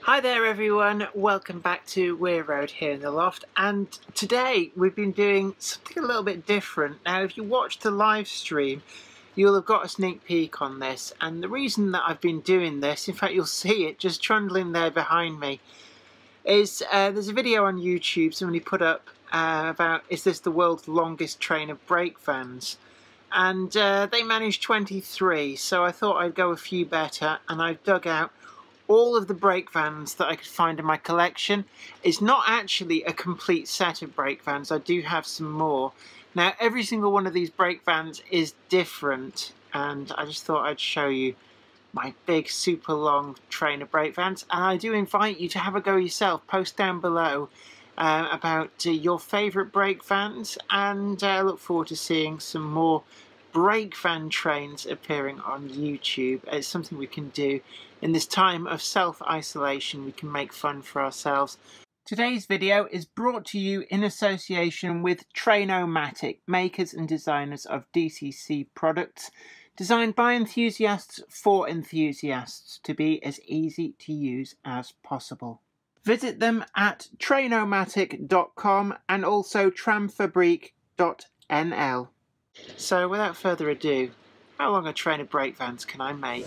Hi there everyone, welcome back to Weir Road here in the loft. And today we've been doing something a little bit different. Now if you watched the live stream you'll have got a sneak peek on this. And the reason that I've been doing this, in fact you'll see it just trundling there behind me, is uh, there's a video on YouTube somebody put up uh, about is this the world's longest train of brake vans? And uh, they managed 23 so I thought I'd go a few better and I've dug out all of the brake vans that I could find in my collection. It's not actually a complete set of brake vans, I do have some more. Now every single one of these brake vans is different and I just thought I'd show you my big super long train of brake vans and I do invite you to have a go yourself. Post down below uh, about uh, your favourite brake vans and I uh, look forward to seeing some more brake van trains appearing on YouTube. It's something we can do in this time of self-isolation. We can make fun for ourselves. Today's video is brought to you in association with Train-O-Matic, makers and designers of DCC products, designed by enthusiasts for enthusiasts to be as easy to use as possible. Visit them at train-o-matic.com and also tramfabriek.nl. So without further ado, how long a train of brake vans can I make?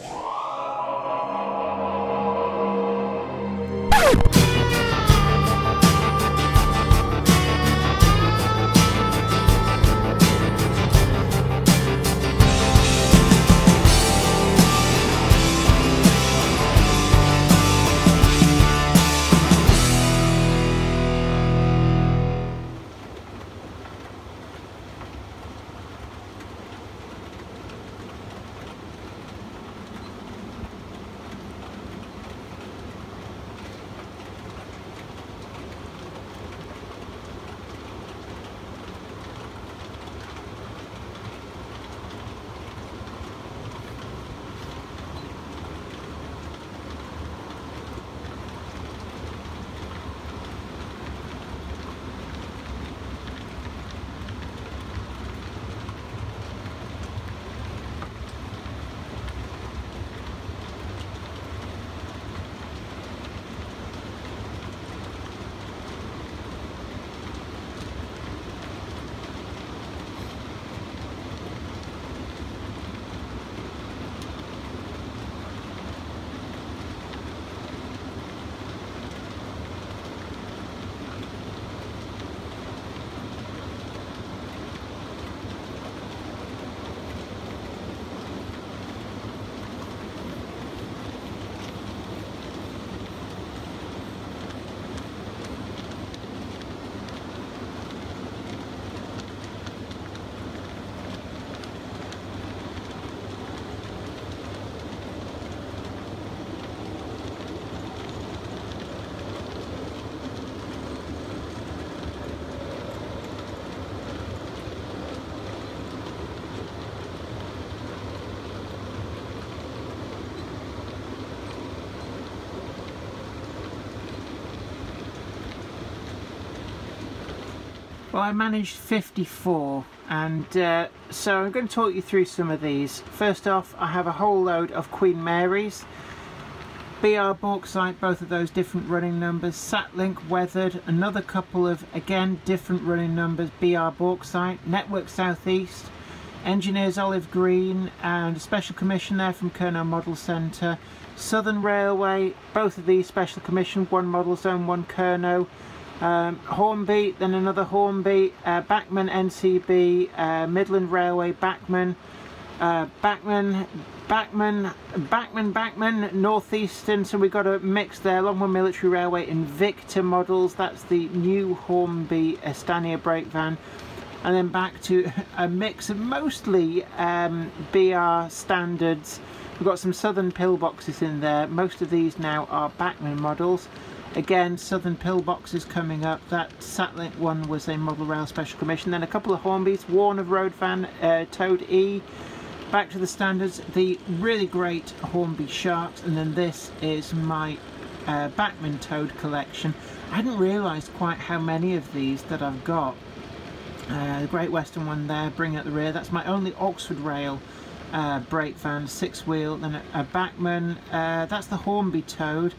Well, I managed 54 and uh, so I'm going to talk you through some of these. First off, I have a whole load of Queen Marys. BR Bauxite, both of those different running numbers. Satlink Weathered, another couple of, again, different running numbers. BR Bauxite, Network Southeast, Engineers Olive Green, and a special commission there from Kernow Model Centre. Southern Railway, both of these special commission, one Model Zone, one Kernow um, Hornby, then another Hornby, uh, Bachmann NCB, uh, Midland Railway, Bachmann, uh, Bachmann, Bachmann, Bachmann, Bachmann, Northeastern, so we've got a mix there, Longmoor Military Railway Invicta models, that's the new Hornby Estania brake van, and then back to a mix of mostly um, BR standards, we've got some Southern pillboxes in there, most of these now are Bachmann models, Again, Southern Pillboxes coming up. That Satlink one was a Model Rail Special Commission. Then a couple of Hornbys, Warner Road Van, uh, Toad E. Back to the standards, the really great Hornby Sharks. And then this is my uh, Bachmann Toad collection. I hadn't realised quite how many of these that I've got. Uh, the Great Western one there, bring out the rear. That's my only Oxford Rail uh, brake van, six wheel, then a, a Bachmann. Uh, that's the Hornby Toad.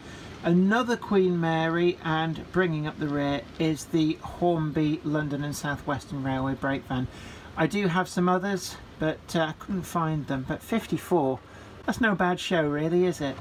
Another Queen Mary and bringing up the rear is the Hornby London and South Western Railway brake van. I do have some others but uh, I uh, couldn't find them but 54 that's no bad show really is it?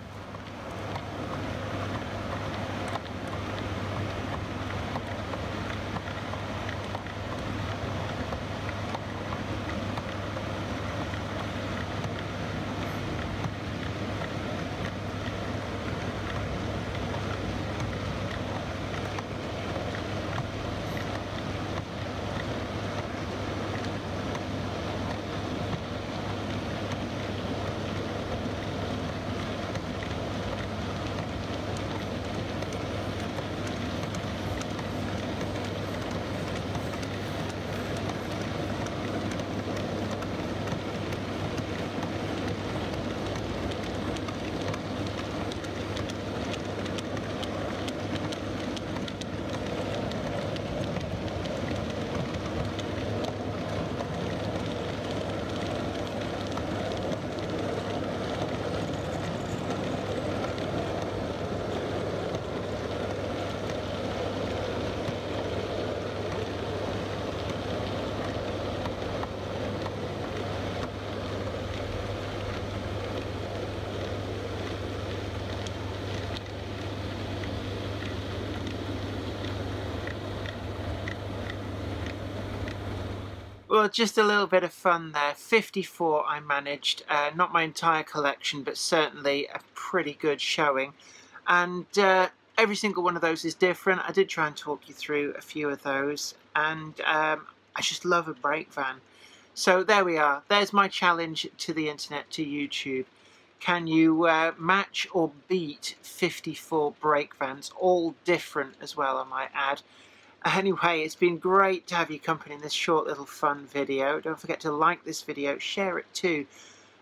Well, just a little bit of fun there. 54 I managed. Uh, not my entire collection, but certainly a pretty good showing. And uh, every single one of those is different. I did try and talk you through a few of those. And um, I just love a brake van. So there we are. There's my challenge to the internet, to YouTube. Can you uh, match or beat 54 brake vans, all different as well, I might add. Anyway, it's been great to have you company in this short little fun video. Don't forget to like this video, share it too,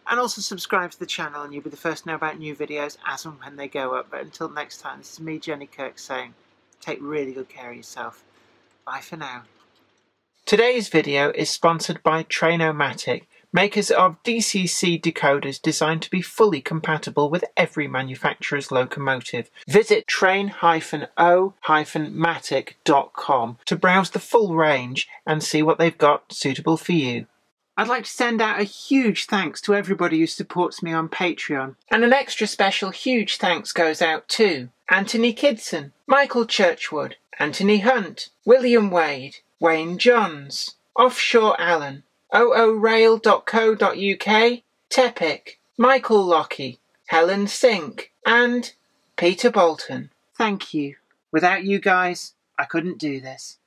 and also subscribe to the channel and you'll be the first to know about new videos as and when they go up. But until next time, this is me, Jenny Kirk, saying take really good care of yourself. Bye for now. Today's video is sponsored by Train-O-Matic makers of DCC decoders designed to be fully compatible with every manufacturer's locomotive. Visit train-o-matic.com to browse the full range and see what they've got suitable for you. I'd like to send out a huge thanks to everybody who supports me on Patreon. And an extra special huge thanks goes out to Anthony Kidson, Michael Churchwood, Anthony Hunt, William Wade, Wayne Johns, Offshore Allen, oorail.co.uk, Tepic, Michael Lockie, Helen Sink, and Peter Bolton. Thank you. Without you guys, I couldn't do this.